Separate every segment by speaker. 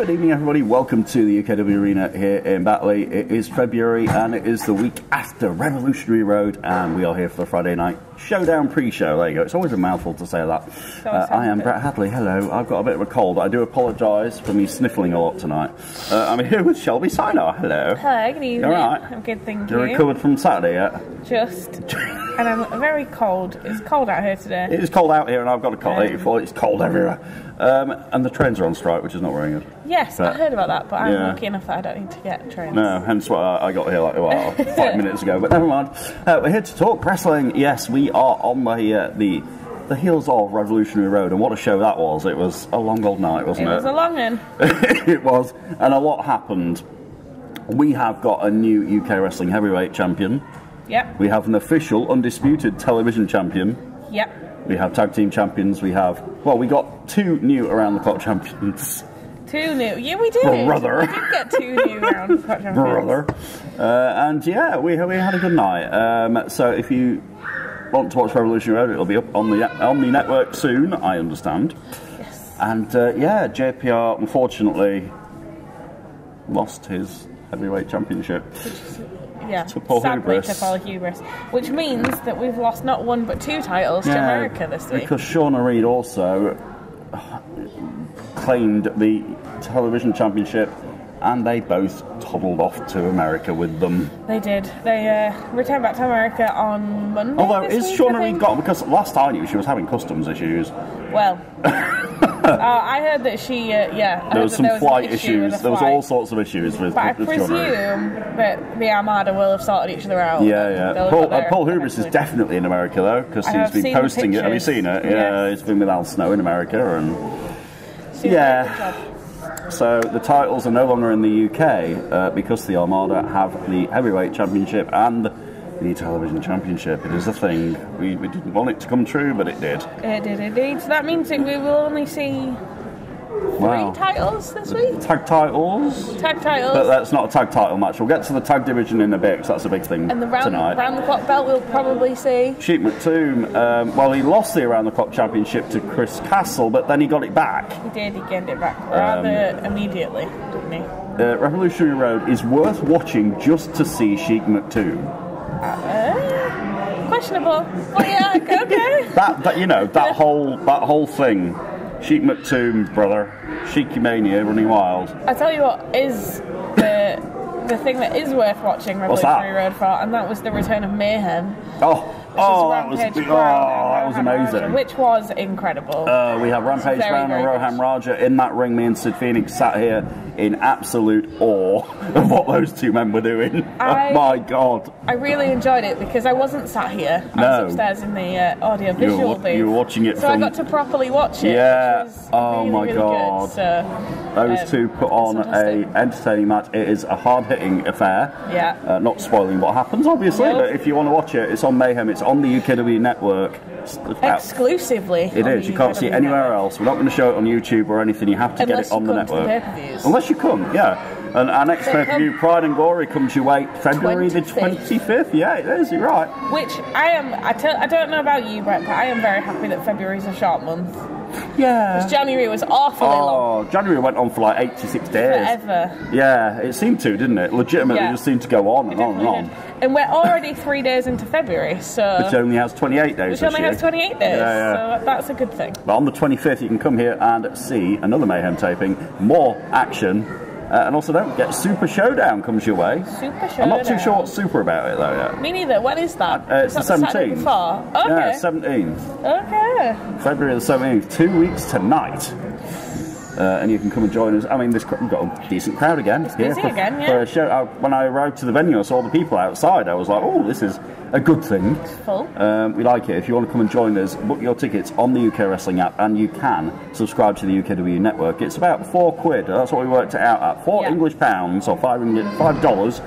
Speaker 1: Good evening, everybody. Welcome to the UKW Arena here in Batley. It is February and it is the week after Revolutionary Road, and we are here for the Friday night showdown pre-show. There you go. It's always a mouthful to say that. Uh, I am Brett Hadley. Hello. I've got a bit of a cold. I do apologise for me sniffling a lot tonight. Uh, I'm here with Shelby Sinar. Hello.
Speaker 2: Hello, good evening.
Speaker 1: all right?
Speaker 2: I'm good, thank
Speaker 1: You
Speaker 2: you.
Speaker 1: recovered from Saturday yet?
Speaker 2: Just. and I'm very cold. It's cold out here today.
Speaker 1: It is cold out here, and I've got a cold.
Speaker 2: Um,
Speaker 1: 84. It's cold everywhere, um, and the trains are on strike, which is not very good.
Speaker 2: yes, I heard about that, but I'm
Speaker 1: yeah.
Speaker 2: lucky enough that I don't need to get trains.
Speaker 1: No, hence why I I got here like well, five minutes ago. But never mind. Uh, we're here to talk wrestling. Yes, we are on the uh, the the heels of Revolutionary Road, and what a show that was! It was a long old night, wasn't it?
Speaker 2: It was a long one.
Speaker 1: it was, and a lot happened. We have got a new UK wrestling heavyweight champion.
Speaker 2: Yep,
Speaker 1: We have an official, undisputed television champion.
Speaker 2: yep.
Speaker 1: We have tag team champions. We have well, we got two new around the clock champions.
Speaker 2: Two new. Yeah, we did.
Speaker 1: Brother.
Speaker 2: We did get two new round Scotch champions.
Speaker 1: brother. Uh, and yeah, we we had a good night. Um, so if you want to watch Revolution Road, it'll be up on the on the network soon. I understand.
Speaker 2: Yes.
Speaker 1: And uh, yeah, JPR unfortunately lost his heavyweight championship.
Speaker 2: Yeah.
Speaker 1: To Paul
Speaker 2: Sadly,
Speaker 1: Hubris.
Speaker 2: to Paul Hubris. Which means that we've lost not one but two titles to America this week.
Speaker 1: because Shauna Reed also claimed the television championship, and they both toddled off to America with them.
Speaker 2: They did. They uh, returned back to America on Monday.
Speaker 1: Although, is
Speaker 2: week,
Speaker 1: Shauna
Speaker 2: I
Speaker 1: Reed got because last I knew she was having customs issues.
Speaker 2: Well, uh, I heard that she, uh, yeah. I
Speaker 1: There was some
Speaker 2: there was
Speaker 1: flight
Speaker 2: issue
Speaker 1: issues.
Speaker 2: the
Speaker 1: There was all sorts of issues with,
Speaker 2: But I
Speaker 1: with Shauna Reed.
Speaker 2: presume that the Armada will have sorted each other out.
Speaker 1: Yeah, yeah. Paul, uh, Paul Hubris is definitely in America though, because he's been posting it. Have you seen it?
Speaker 2: Yes.
Speaker 1: Yeah, he's been with Al Snow in America, and
Speaker 2: She's
Speaker 1: yeah. So the titles are no longer in the UK uh, because the Armada have the heavyweight championship and the television championship. It is a thing. We, we didn't want it to come true, but it did.
Speaker 2: It did indeed. So that means that we will only see
Speaker 1: Wow.
Speaker 2: three titles this week.
Speaker 1: Tag titles.
Speaker 2: Tag titles.
Speaker 1: But that's not a tag title match. We'll get to the tag division in a bit 'cause that's a big thing
Speaker 2: and the round,
Speaker 1: tonight.
Speaker 2: round the clock belt we'll probably see.
Speaker 1: Sheik McToom, um, well, he lost the Around the Clock Championship to Chris Castle, but then he got it back.
Speaker 2: He did, he gained it back rather
Speaker 1: Um,
Speaker 2: immediately, didn't he?
Speaker 1: Uh, Revolutionary Road is worth watching just to see Sheik McToom.
Speaker 2: Uh, questionable. Well, yeah, okay.
Speaker 1: That, that you know, that whole that whole thing, Sheik McToom, brother, Sheiky Mania running wild.
Speaker 2: I tell you what is the the thing that is worth watching? Revolutionary Road for, and that was the return of Mayhem.
Speaker 1: Oh, oh,
Speaker 2: is
Speaker 1: that was oh, that was
Speaker 2: Rohan Raja,
Speaker 1: amazing.
Speaker 2: which was incredible.
Speaker 1: Uh, we have Rampage Brown and Rohan. Raja in that ring. Me and Sid Phoenix sat here in absolute awe of what those two men were doing.
Speaker 2: I-
Speaker 1: oh my god!
Speaker 2: I really enjoyed it because I wasn't sat here. I
Speaker 1: No.
Speaker 2: was upstairs in the uh, audio visual booth.
Speaker 1: you were watching it
Speaker 2: so I got to properly watch it.
Speaker 1: Yeah. Oh
Speaker 2: really,
Speaker 1: my
Speaker 2: really
Speaker 1: God.
Speaker 2: Good. So,
Speaker 1: Those
Speaker 2: um,
Speaker 1: two put on a entertaining match. It is a hard hitting affair.
Speaker 2: Yeah.
Speaker 1: Uh, not spoiling what happens, obviously, but if you want to watch it, it's on Mayhem. It's on the UKW network.
Speaker 2: Exclusively.
Speaker 1: It is. You can't see it anywhere
Speaker 2: network.
Speaker 1: else. We're not going to show it on YouTube or anything. You have to
Speaker 2: Unless
Speaker 1: get it on the
Speaker 2: to the
Speaker 1: network. Unless you come, yeah. And our next
Speaker 2: So
Speaker 1: pay per view,
Speaker 2: um,
Speaker 1: Pride and Glory, comes your way February the
Speaker 2: 25th.
Speaker 1: 25th. Yeah, it is. You're right.
Speaker 2: Which I am. I tell. I don't know about you, Brett, but I am very happy that February is a short month.
Speaker 1: Yeah.
Speaker 2: Because January was awfully oh, long.
Speaker 1: Oh, January went on for like 86 days.
Speaker 2: Forever.
Speaker 1: Yeah, it seemed to, didn't it? Legitimately,
Speaker 2: Yeah.
Speaker 1: just seemed to go on and on and on.
Speaker 2: did. And we're already three days into February, so
Speaker 1: Which only has 28 days.
Speaker 2: which only
Speaker 1: year.
Speaker 2: has 28 days.
Speaker 1: Yeah, yeah.
Speaker 2: So that's a good thing.
Speaker 1: But on the 25th, you can come here and see another Mayhem taping, more action, uh, and also don't get Super Showdown comes your way.
Speaker 2: Super
Speaker 1: I'm not too sure what's super about it though yet.
Speaker 2: Me neither. When is that?
Speaker 1: Uh, it's
Speaker 2: Is
Speaker 1: the
Speaker 2: that Saturday
Speaker 1: 17th.
Speaker 2: Before?
Speaker 1: Yeah,
Speaker 2: Okay.
Speaker 1: 17th,
Speaker 2: okay.
Speaker 1: February the 17th, two weeks tonight. Uh, and you can come and join us. I mean, this we've got a decent crowd again. It's
Speaker 2: busy
Speaker 1: for,
Speaker 2: again,
Speaker 1: For
Speaker 2: yeah.
Speaker 1: a show. I, when I arrived to the venue, I saw the people outside. I was like, "Oh, this is a good thing."
Speaker 2: Full.
Speaker 1: Um, we like it. If you want to come and join us, book your tickets on the UK Wrestling app, and you can subscribe to the UKW network. It's about four quid. That's what we worked it out at. Four
Speaker 2: Yeah.
Speaker 1: English pounds or five English, five dollars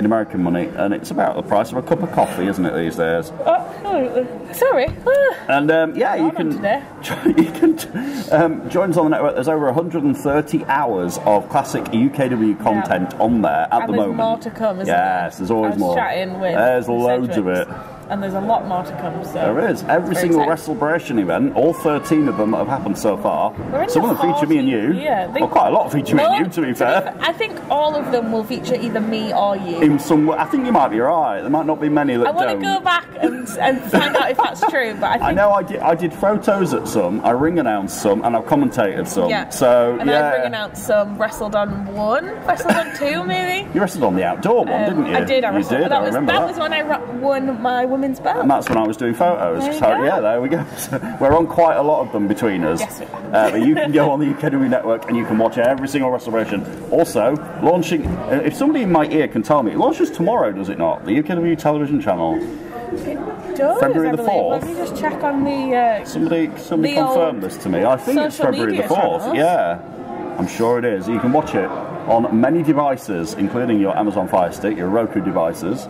Speaker 1: in American money, and it's about the price of a cup of coffee, isn't it these days?
Speaker 2: Absolutely. Sorry. Ah.
Speaker 1: And um, yeah, you can you can um, join us on the network. There's over 130 hours of classic UKW content on there at
Speaker 2: And
Speaker 1: the
Speaker 2: there's
Speaker 1: moment.
Speaker 2: more to come, isn't
Speaker 1: yes,
Speaker 2: there?
Speaker 1: there's always more.
Speaker 2: chatting with
Speaker 1: there's
Speaker 2: the
Speaker 1: loads of it.
Speaker 2: And there's a lot more to come. So
Speaker 1: There is. Every single
Speaker 2: exciting.
Speaker 1: Celebration event, all 13 of them that have happened so far, some of them feature me and you.
Speaker 2: 14th year. They-
Speaker 1: Well, quite a lot feature me and you, to be fair.
Speaker 2: I think all of them will feature either me or you.
Speaker 1: In some I think you might be right. There might not be many that
Speaker 2: I want to go back and, and find out if that's true, but I think
Speaker 1: I know I did. I did photos at some. I ring announced some, and I've commentated some.
Speaker 2: Yeah.
Speaker 1: So
Speaker 2: and
Speaker 1: yeah,
Speaker 2: I've bringing out some wrestled on one, wrestled on two, maybe.
Speaker 1: you wrestled on the outdoor one,
Speaker 2: Um,
Speaker 1: didn't you?
Speaker 2: I did. I
Speaker 1: you
Speaker 2: wrestled.
Speaker 1: did.
Speaker 2: That
Speaker 1: I
Speaker 2: was
Speaker 1: remember
Speaker 2: that
Speaker 1: that.
Speaker 2: was when I won my women's belt.
Speaker 1: and that's when I was doing photos.
Speaker 2: There
Speaker 1: so yeah, there we go. So we're on quite a lot of them between us.
Speaker 2: Yes.
Speaker 1: Uh, but you can go on the Academy Network and you can watch every single restoration. Also, launching. Uh, if somebody in my ear can tell me, it launches tomorrow, does it not? The UKW television channel.
Speaker 2: It does,
Speaker 1: February the 4th.
Speaker 2: Let me just check on the. Uh,
Speaker 1: Somebody, somebody
Speaker 2: The
Speaker 1: confirm this to me. I think it's February the fourth.
Speaker 2: channels.
Speaker 1: Yeah, I'm sure it is. You can watch it on many devices, including your Amazon Fire Stick, your Roku devices,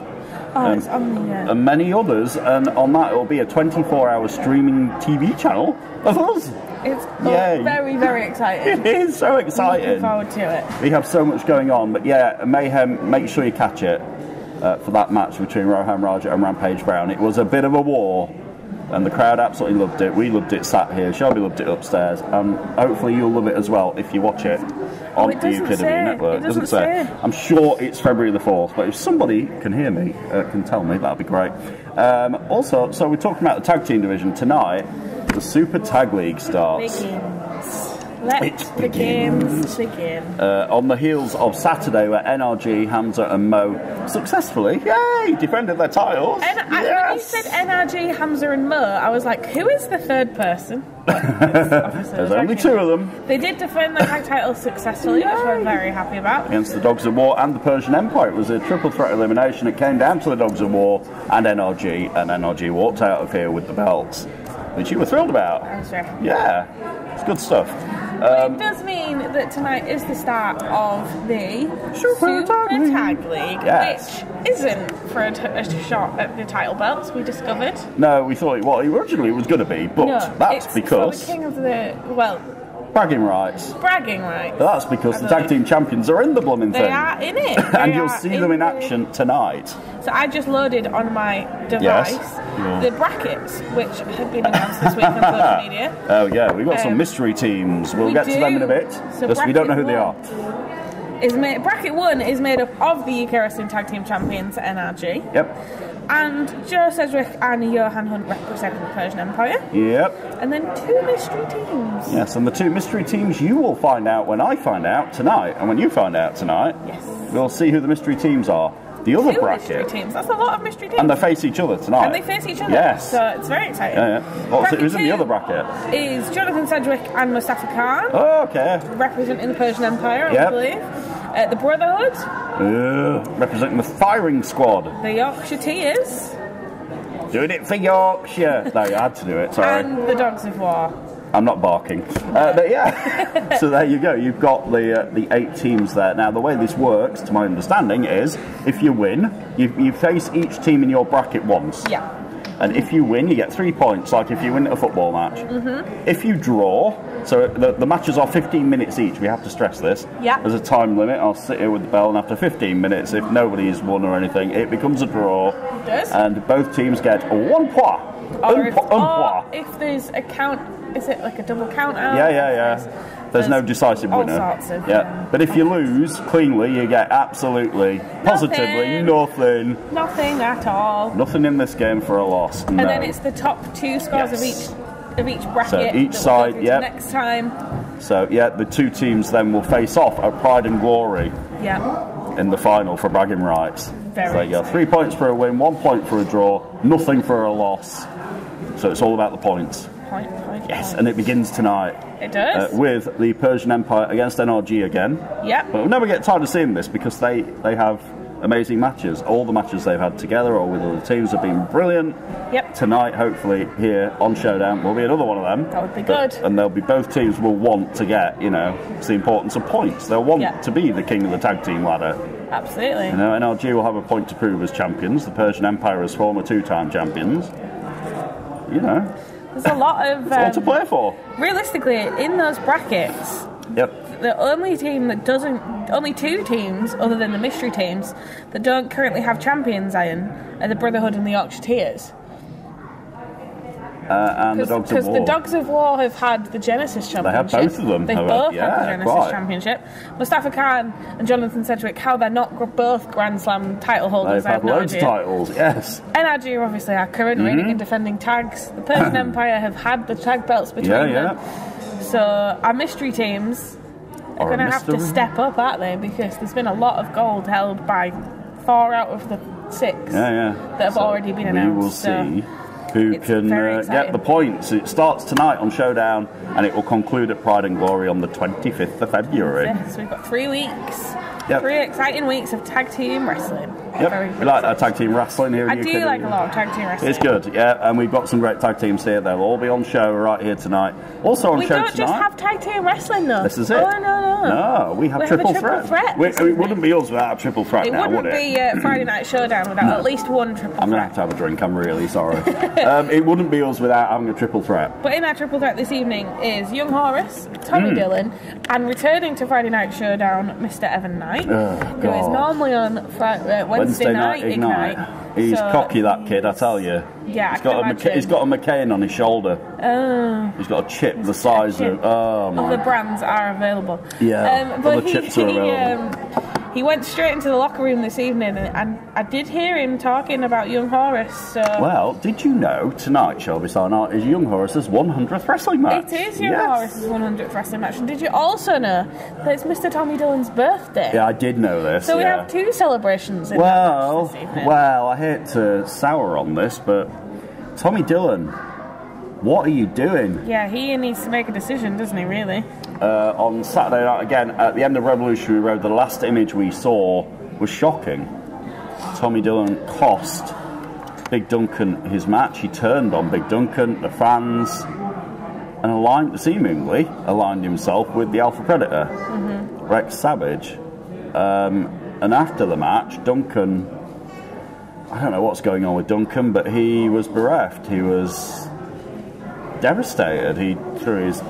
Speaker 2: oh, it's on the. Uh,
Speaker 1: and many others. And on that, it will be a 24-hour streaming TV channel of us.
Speaker 2: it's
Speaker 1: Yay.
Speaker 2: very, very exciting.
Speaker 1: It is so exciting.
Speaker 2: Looking forward to it.
Speaker 1: We have so much going on, but yeah, Mayhem. Make sure you catch it uh, for that match between Rohan Raja and Rampage Brown. It was a bit of a war, and the crowd absolutely loved it. We loved it sat here. Shelby loved it upstairs, and hopefully you'll love it as well if you watch it on
Speaker 2: Oh, it
Speaker 1: the
Speaker 2: doesn't
Speaker 1: Academy
Speaker 2: say.
Speaker 1: Network.
Speaker 2: It doesn't say.
Speaker 1: I'm sure it's February the fourth, but if somebody can hear me, uh, can tell me, that'd be great. Um, also, so we're talking about the tag team division tonight. The Super Tag League starts.
Speaker 2: Begins. Let
Speaker 1: It
Speaker 2: the games begin.
Speaker 1: uh, on the heels of Saturday, where NRG, Hamza, and Mo successfully, yay, defended their titles.
Speaker 2: And I, when you said NRG, Hamza, and Mo, I was like, who is the third person?
Speaker 1: There's only two of them
Speaker 2: They did defend the tag titles successfully, which we're very happy about.
Speaker 1: against the Dogs of War and the Persian Empire. It was a triple threat elimination. It came down to the Dogs of War and NRG, and NRG walked out of here with the belts, which you were thrilled about.
Speaker 2: I was.
Speaker 1: Yeah, it's good stuff.
Speaker 2: Um, it does mean that tonight is the start of the
Speaker 1: Super Tag League.
Speaker 2: Tag League,
Speaker 1: Yes.
Speaker 2: which isn't for a, t- a shot at the title belts. We discovered.
Speaker 1: No, we thought it, well, originally it was going to be, but
Speaker 2: no,
Speaker 1: that's because
Speaker 2: the king of the well
Speaker 1: bragging rights.
Speaker 2: bragging rights.
Speaker 1: That's because the tag team champions are in the blooming
Speaker 2: They
Speaker 1: thing.
Speaker 2: are in it,
Speaker 1: and you'll see them in
Speaker 2: the-
Speaker 1: action tonight.
Speaker 2: So I just loaded on my device
Speaker 1: Yeah.
Speaker 2: the brackets, which have been announced this week on social media.
Speaker 1: Oh yeah, we've got some
Speaker 2: Um,
Speaker 1: mystery teams. We'll
Speaker 2: we
Speaker 1: get to them in a bit.
Speaker 2: So
Speaker 1: we don't know who they are.
Speaker 2: Is made, bracket one is made up of the UK Wrestling Tag Team Champions NRG
Speaker 1: Yep.
Speaker 2: And Joe Sedgwick and Johan Hunt representing the Persian Empire,
Speaker 1: Yep.
Speaker 2: and then two mystery teams.
Speaker 1: Yes, and the two mystery teams you will find out when I find out tonight, and when you find out tonight,
Speaker 2: Yes.
Speaker 1: we'll see who the mystery teams are. The other
Speaker 2: Two mystery
Speaker 1: bracket,
Speaker 2: teams. That's a lot of mystery teams.
Speaker 1: and they face each other tonight.
Speaker 2: And they face each other.
Speaker 1: Yes.
Speaker 2: So it's very exciting.
Speaker 1: yeah, yeah. What's it, who's in the other bracket?
Speaker 2: Is Jonathan Sedgwick and Mustafa Khan.
Speaker 1: Oh, okay.
Speaker 2: representing the Persian Empire, I
Speaker 1: Yep.
Speaker 2: believe. Uh, the Brotherhood,
Speaker 1: Uh, representing the firing squad.
Speaker 2: the Yorkshire Tears,
Speaker 1: Doing it for Yorkshire. no, you had to do it. Sorry.
Speaker 2: and the Dogs of War.
Speaker 1: I'm not barking. Uh, but yeah, so there you go. You've got the uh, the eight teams there. Now, the way this works, to my understanding, is if you win, you, you face each team in your bracket once.
Speaker 2: Yeah.
Speaker 1: And if you win, you get three points, like if you win a football match. Mm-hmm. If you draw, so the, the matches are 15 minutes each, we have to stress this.
Speaker 2: Yeah.
Speaker 1: There's a time limit. I'll sit here with the bell, and after 15 minutes, if nobody's won or anything, it becomes a draw.
Speaker 2: It does.
Speaker 1: And both teams get one point.
Speaker 2: Or if, or if there's a count, is it like a double count out?
Speaker 1: Yeah, yeah, yeah. There's, no
Speaker 2: there's
Speaker 1: decisive
Speaker 2: all
Speaker 1: winner.
Speaker 2: of,
Speaker 1: yeah,
Speaker 2: um,
Speaker 1: but if you lose cleanly, you get absolutely, positively
Speaker 2: Nothing.
Speaker 1: nothing.
Speaker 2: Nothing at all.
Speaker 1: Nothing in this game for a loss.
Speaker 2: And then it's the top two scores
Speaker 1: Yes.
Speaker 2: of each of each bracket.
Speaker 1: So each
Speaker 2: that we'll go
Speaker 1: side, yep.
Speaker 2: Next time.
Speaker 1: So yeah, the two teams then will face off at Pride and Glory
Speaker 2: Yeah.
Speaker 1: in the final for bragging rights.
Speaker 2: Very
Speaker 1: so yeah, three points for a win, one point for a draw, nothing for a loss. So it's all about the points.
Speaker 2: Point, point,
Speaker 1: Yes,
Speaker 2: point.
Speaker 1: and it begins tonight
Speaker 2: It
Speaker 1: uh,
Speaker 2: does.
Speaker 1: with the Persian Empire against NRG again.
Speaker 2: yep.
Speaker 1: But we'll never get tired of seeing this because they, they have amazing matches. All the matches they've had together or with other teams have been brilliant.
Speaker 2: Yep.
Speaker 1: Tonight, hopefully, here on Showdown will be another one of them.
Speaker 2: That would be
Speaker 1: But-
Speaker 2: good.
Speaker 1: And they'll be both teams will want to get, you know, it's the importance of points. They'll want
Speaker 2: Yeah.
Speaker 1: to be the king of the tag team ladder.
Speaker 2: Absolutely.
Speaker 1: You know, NRG will have a point to prove as champions. The Persian Empire as former two-time champions. You know,
Speaker 2: There's a lot of
Speaker 1: all to
Speaker 2: um,
Speaker 1: play for.
Speaker 2: realistically in those brackets.
Speaker 1: Yep.
Speaker 2: The only team that doesn't, only two teams other than the mystery teams that don't currently have champions, Iron, are the Brotherhood and the Yorkshire Tears.
Speaker 1: uh, and the Dogs of War.
Speaker 2: Because the Dogs of War have had the Genesis Championship.
Speaker 1: They have both of them,
Speaker 2: They've both
Speaker 1: Yeah,
Speaker 2: had the Genesis
Speaker 1: quite.
Speaker 2: Championship. Mustafa Khan and Jonathan Sedgwick, how they're not both Grand Slam title holders,
Speaker 1: They've
Speaker 2: I have
Speaker 1: had
Speaker 2: no
Speaker 1: loads
Speaker 2: idea.
Speaker 1: of titles, yes.
Speaker 2: NRG are obviously our current reigning and defending tags. The Persian Empire have had the tag belts between
Speaker 1: Mm-hmm. Yeah,
Speaker 2: them.
Speaker 1: yeah.
Speaker 2: So our mystery teams are going to have to step up, aren't they? Because there's been a lot of gold held by four out of the six
Speaker 1: Yeah, yeah.
Speaker 2: that have already been announced.
Speaker 1: We will
Speaker 2: so-
Speaker 1: see who can uh, get the points. It starts tonight on Showdown and it will conclude at Pride and Glory on the 25th of February.
Speaker 2: Yes, we've got three weeks.
Speaker 1: Yep.
Speaker 2: Three exciting weeks of tag team wrestling.
Speaker 1: Yep, we like our tag team wrestling here in
Speaker 2: I do
Speaker 1: UK.
Speaker 2: like a lot of tag team wrestling.
Speaker 1: It's good, yeah, and we've got some great tag teams here. They'll all be on show right here tonight. Also on
Speaker 2: We
Speaker 1: show tonight.
Speaker 2: We don't just have tag team wrestling though.
Speaker 1: This is it.
Speaker 2: Oh no no.
Speaker 1: No, we have
Speaker 2: We have a
Speaker 1: triple
Speaker 2: triple
Speaker 1: threat.
Speaker 2: threat
Speaker 1: We- it wouldn't be us without a triple threat
Speaker 2: It
Speaker 1: now,
Speaker 2: wouldn't
Speaker 1: would it?
Speaker 2: be uh, Friday Night Showdown without at least one triple
Speaker 1: I'm gonna have to have a drink. I'm really sorry. um, it wouldn't be us without having a triple threat.
Speaker 2: But in our triple threat this evening is Young Horace, Tommy
Speaker 1: Hmm.
Speaker 2: Dillon, and returning to Friday Night Showdown, Mr. Evan Knight,
Speaker 1: Oh,
Speaker 2: who is normally on Fri- uh, Wednesday,
Speaker 1: Wednesday night ignite. He's
Speaker 2: So
Speaker 1: cocky, that kid. I tell you.
Speaker 2: Yeah,
Speaker 1: he's got a McC- he's got a McCain on his shoulder.
Speaker 2: Oh.
Speaker 1: He's got a chip the size
Speaker 2: chip.
Speaker 1: of oh
Speaker 2: Other brands are available.
Speaker 1: Yeah,
Speaker 2: um, but
Speaker 1: other
Speaker 2: he,
Speaker 1: chips are available.
Speaker 2: um, he went straight into the locker room this evening, and, and I did hear him talking about young Horace. So
Speaker 1: Well, did you know tonight, Shelby Sarnart, is Young Horace's 100th wrestling match?
Speaker 2: it is young
Speaker 1: Yes.
Speaker 2: Horace's 100th wrestling match. And did you also know that it's Mr. Tommy Dillon's birthday?
Speaker 1: Yeah, I did know this.
Speaker 2: So we
Speaker 1: yeah.
Speaker 2: have two celebrations. In
Speaker 1: Well,
Speaker 2: match this evening.
Speaker 1: well, I hate to sour on this, but Tommy Dillon, what are you doing?
Speaker 2: Yeah, he needs to make a decision, doesn't he? Really?
Speaker 1: Uh, on Saturday night, again, at the end of Revolutionary Road, the last image we saw was shocking. Tommy Dillon cost Big Duncan his match. He turned on Big Duncan, the fans, and aligned, seemingly aligned himself with the Alpha Predator, Rex Savage. Um, and after the match, Duncan, I don't know what's going on with Duncan, but he was bereft. He was devastated. He threw his.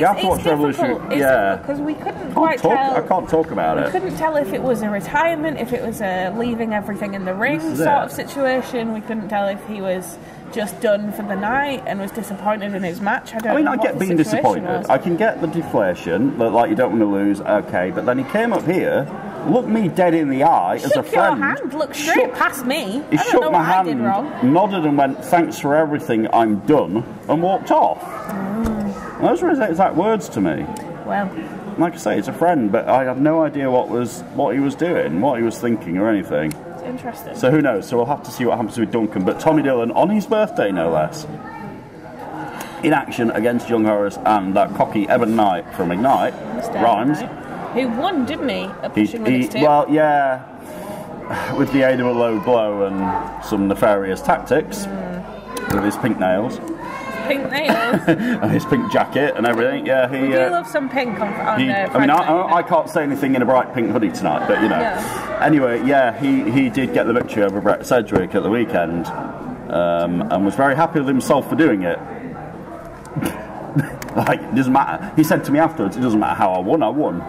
Speaker 1: Yeah. You have to watch Revolution. Yeah.
Speaker 2: because we couldn't
Speaker 1: I
Speaker 2: quite
Speaker 1: can't, talk,
Speaker 2: tell.
Speaker 1: I can't talk about it.
Speaker 2: We
Speaker 1: it.
Speaker 2: couldn't tell if it was a retirement, if it was a leaving everything in the ring sort
Speaker 1: it.
Speaker 2: of situation. We couldn't tell if he was just done for the night and was disappointed in his match. I don't
Speaker 1: I mean, I get being disappointed.
Speaker 2: was.
Speaker 1: I can get the deflation, that like you don't want to lose, okay. But then he came up here, looked me dead in the eye as a
Speaker 2: Shook
Speaker 1: friend.
Speaker 2: your hand, look straight
Speaker 1: shook-
Speaker 2: past me.
Speaker 1: He
Speaker 2: I don't
Speaker 1: shook
Speaker 2: know
Speaker 1: my
Speaker 2: what I
Speaker 1: hand,
Speaker 2: did wrong.
Speaker 1: nodded and went, "Thanks for everything. I'm done," and walked off.
Speaker 2: Mm.
Speaker 1: Those were his exact words to me.
Speaker 2: Well,
Speaker 1: Like I say, it's a friend, but I have no idea what was what he was doing, what he was thinking, or anything.
Speaker 2: it's interesting.
Speaker 1: So who knows? So we'll have to see what happens with Duncan. But Tommy Dillon, on his birthday no less, in action against Young Horace and that cocky Evan Knight from Ignite,
Speaker 2: Mr.
Speaker 1: Rhymes.
Speaker 2: Who won, didn't he?
Speaker 1: He, he, well, yeah, with the aid of a low blow and some nefarious tactics with his pink nails
Speaker 2: Pink nails.
Speaker 1: and his pink jacket and everything. Yeah, he.
Speaker 2: we do
Speaker 1: uh,
Speaker 2: love some pink on, on
Speaker 1: He,
Speaker 2: uh,
Speaker 1: I mean, I, I, can't say anything in a bright pink hoodie tonight, but you know.
Speaker 2: No.
Speaker 1: Anyway, yeah, he, he did get the victory over Brett Sedgwick at the weekend, um, and was very happy with himself for doing it. like, it doesn't matter. He said to me afterwards, "It doesn't matter how I won. I won."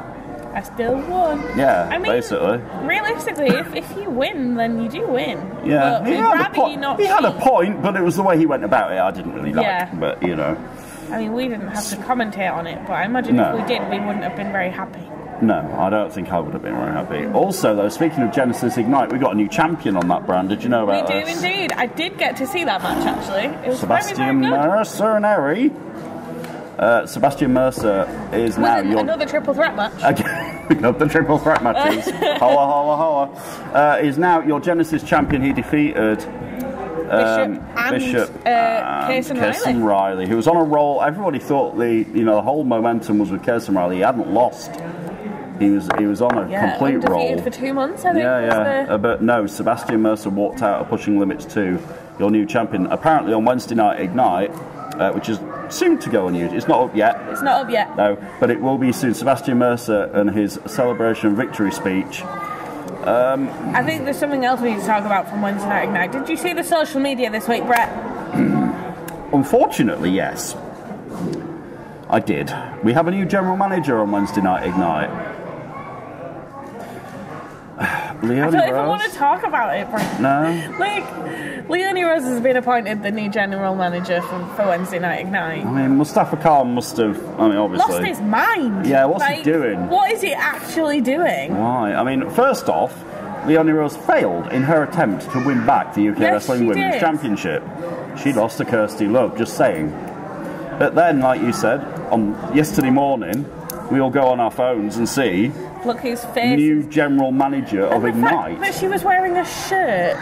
Speaker 2: I still won.
Speaker 1: Yeah,
Speaker 2: I mean,
Speaker 1: basically.
Speaker 2: Realistically, if, if you win, then you do win.
Speaker 1: Yeah,
Speaker 2: But
Speaker 1: he, had a, po-
Speaker 2: not
Speaker 1: he had a point, but it was the way he went about it. I didn't really like.
Speaker 2: Yeah.
Speaker 1: But you know,
Speaker 2: I mean, we didn't have to commentate on it, but I imagine
Speaker 1: No.
Speaker 2: if we did, we wouldn't have been very happy.
Speaker 1: no, I don't think I would have been very happy. Also, though, speaking of Genesis Ignite, we got a new champion on that brand. Did you know about that?
Speaker 2: We do
Speaker 1: this?
Speaker 2: indeed. I did get to see that match actually. It was
Speaker 1: Sebastian
Speaker 2: very, very good.
Speaker 1: Uh, Sebastian Mercer is now
Speaker 2: Was
Speaker 1: your
Speaker 2: another triple threat match?
Speaker 1: We love the triple threat matches. holla, holla, holla. Uh, is now your Genesis champion. He defeated um,
Speaker 2: Bishop and
Speaker 1: Bishop
Speaker 2: uh,
Speaker 1: and
Speaker 2: Casey
Speaker 1: Casey
Speaker 2: Riley.
Speaker 1: Riley, who was on a roll. Everybody thought the you know the whole momentum was with Casey Riley. He hadn't lost. He was he was on a
Speaker 2: Yeah,
Speaker 1: complete roll.
Speaker 2: for two months. I think.
Speaker 1: Yeah, yeah.
Speaker 2: the-
Speaker 1: Uh, but no, Sebastian Mercer walked out of Pushing Limits 2, your new champion. Apparently on Wednesday night Ignite, uh, which is soon to go on YouTube. It's not up yet.
Speaker 2: It's not up yet.
Speaker 1: No, but it will be soon. Sebastian Mercer and his celebration victory speech.
Speaker 2: I think there's something else we need to talk about from Wednesday Night Ignite. Did you see the social media this week, Brett?
Speaker 1: Unfortunately, yes. I did. We have a new general manager on Wednesday night Ignite.
Speaker 2: I
Speaker 1: Leonie
Speaker 2: don't even
Speaker 1: Rose?
Speaker 2: want to talk about it.
Speaker 1: No.
Speaker 2: Like, Leonie Rose has been appointed the new general manager for, for Wednesday Night Ignite.
Speaker 1: I mean, Mustafa Khan must have. I mean, obviously.
Speaker 2: Lost his mind.
Speaker 1: Yeah, what's he doing?
Speaker 2: What is he actually doing?
Speaker 1: Why? I mean, first off, Leonie Rose failed in her attempt to win back the UK
Speaker 2: Yes,
Speaker 1: Wrestling Women's
Speaker 2: did.
Speaker 1: Championship. She lost to Kirsty Love, just saying. But then, like you said, on yesterday morning, we all go on our phones and see
Speaker 2: Look whose face.
Speaker 1: new general manager of
Speaker 2: And fact
Speaker 1: Ignite.
Speaker 2: that she was wearing a shirt.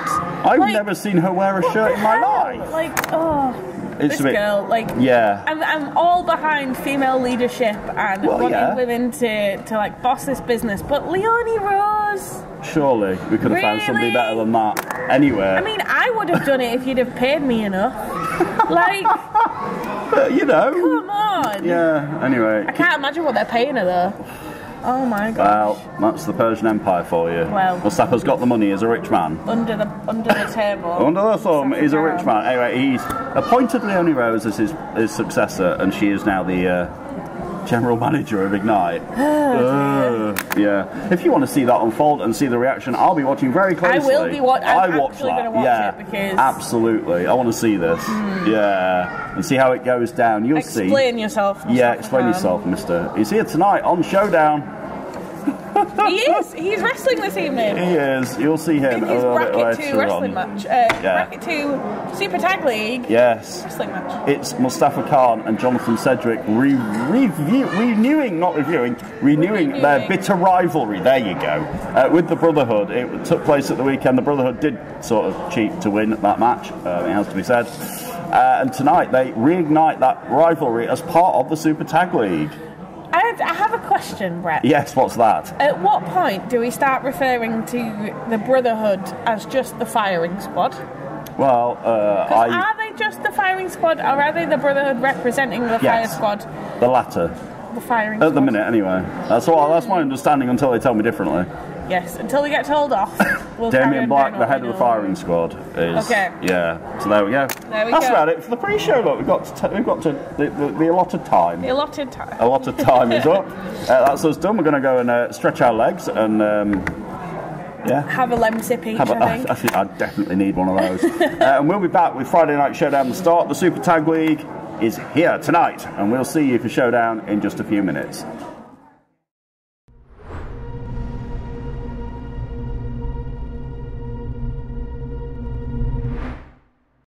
Speaker 1: I've
Speaker 2: like,
Speaker 1: never seen her wear a shirt in my
Speaker 2: hell?
Speaker 1: life.
Speaker 2: Like, oh,
Speaker 1: It's
Speaker 2: this
Speaker 1: a bit-
Speaker 2: girl, like,
Speaker 1: Yeah.
Speaker 2: I'm, I'm all behind female leadership and
Speaker 1: Well,
Speaker 2: wanting
Speaker 1: yeah.
Speaker 2: women to, to like boss this business, but Leonie Rose.
Speaker 1: Surely we could have found somebody better than that anywhere.
Speaker 2: I mean, I would have done it if you'd have paid me enough. like,
Speaker 1: but you know.
Speaker 2: come on.
Speaker 1: Yeah. Anyway.
Speaker 2: I can't imagine what they're paying her though. Oh my god.
Speaker 1: Well, that's the Persian Empire for you.
Speaker 2: Well-
Speaker 1: Mustafa's got the money as a rich man.
Speaker 2: Under the under the table.
Speaker 1: Under the thumb, he's a rich man. Anyway, he's appointed Leonie Rose as his, his successor, and she is now the uh, general manager of Ignite.
Speaker 2: Oh,
Speaker 1: Uh, yeah. If you want to see that unfold and see the reaction, I'll be watching very closely.
Speaker 2: I will be wa- I'm
Speaker 1: I watch that.
Speaker 2: watch
Speaker 1: yeah,
Speaker 2: it because- Hmm.
Speaker 1: absolutely. I want to see this. Yeah, and see how it goes down. You'll see.
Speaker 2: Explain yourself.
Speaker 1: Yeah, explain yourself, Mister. He's here tonight on Showdown.
Speaker 2: He is. He's wrestling this evening.
Speaker 1: He is. You'll see him
Speaker 2: In
Speaker 1: a
Speaker 2: his
Speaker 1: little bit
Speaker 2: bracket two wrestling
Speaker 1: on.
Speaker 2: match. Uh, Bracket two Super Tag League
Speaker 1: Yes.
Speaker 2: wrestling match.
Speaker 1: It's Mustafa Khan and Jonathan Sedgwick re- review, renewing, not reviewing, renewing their bitter rivalry. There you go. Uh, with the Brotherhood, it took place at the weekend. The Brotherhood did sort of cheat to win that match. Uh, it has to be said. Uh, and tonight they reignite that rivalry as part of the Super Tag League.
Speaker 2: I I have a question, Brett.
Speaker 1: Yes, what's that?
Speaker 2: At what point do we start referring to the Brotherhood as just the firing squad?
Speaker 1: Well, uh, I
Speaker 2: are they just the firing squad, or are they the Brotherhood representing the fire squad?
Speaker 1: the latter
Speaker 2: The firing
Speaker 1: at
Speaker 2: squad.
Speaker 1: the minute, anyway. That's all. That's my understanding until they tell me differently.
Speaker 2: Yes, until we get told off. We'll
Speaker 1: Damien Black, the head of the firing squad, is
Speaker 2: Okay.
Speaker 1: yeah. So there we go.
Speaker 2: There we
Speaker 1: That's
Speaker 2: go.
Speaker 1: about it for the pre-show. Look, we've got to t- we've got to the, the, the allotted time.
Speaker 2: The allotted time.
Speaker 1: A lot of time is up. Uh, that's us done. We're going to go and uh, stretch our legs and um, yeah.
Speaker 2: Have a Lemsip each,
Speaker 1: Have a,
Speaker 2: I
Speaker 1: I,
Speaker 2: think.
Speaker 1: I think I definitely need one of those. uh, and we'll be back with Friday Night Showdown. The start. The Super Tag League is here tonight, and we'll see you for Showdown in just a few minutes.